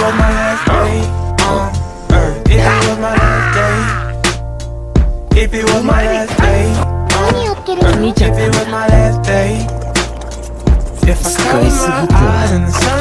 was my last day on earth. If it was my last day. If it was my last day. If it was my last day. If I close my eyes and the sun.